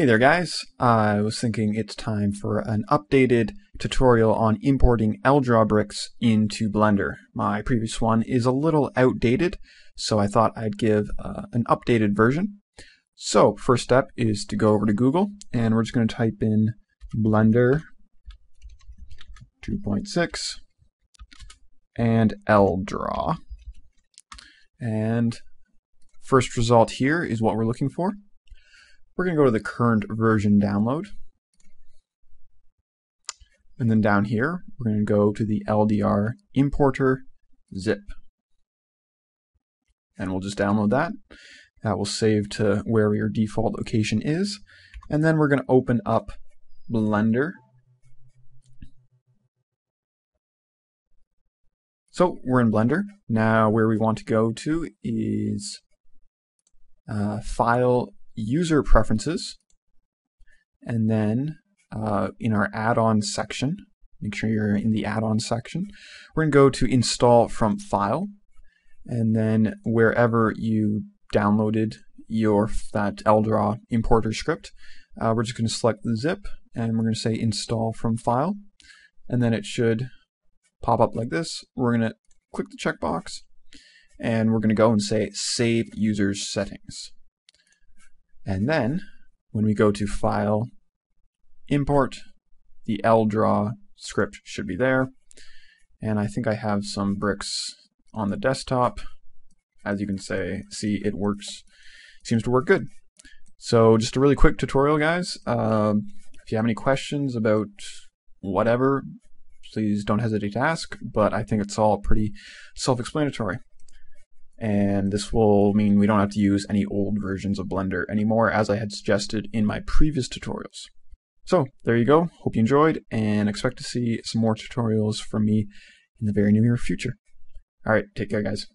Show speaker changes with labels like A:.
A: Hey there guys, I was thinking it's time for an updated tutorial on importing LDraw bricks into Blender. My previous one is a little outdated, so I thought I'd give uh, an updated version. So first step is to go over to Google and we're just going to type in Blender 2.6 and LDraw. And first result here is what we're looking for. We're going to go to the current version download. And then down here, we're going to go to the LDR importer zip. And we'll just download that. That will save to where your default location is. And then we're going to open up Blender. So we're in Blender. Now where we want to go to is uh, File user preferences, and then uh, in our add-on section, make sure you're in the add-on section, we're going to go to install from file, and then wherever you downloaded your that LDraw importer script, uh, we're just going to select the zip, and we're going to say install from file, and then it should pop up like this. We're going to click the checkbox, and we're going to go and say save users settings. And then when we go to File, Import, the LDRAW script should be there. And I think I have some bricks on the desktop. As you can say, see, it works. Seems to work good. So just a really quick tutorial, guys. Uh, if you have any questions about whatever, please don't hesitate to ask. But I think it's all pretty self-explanatory and this will mean we don't have to use any old versions of Blender anymore as I had suggested in my previous tutorials. So there you go, hope you enjoyed and expect to see some more tutorials from me in the very near future. Alright, take care guys.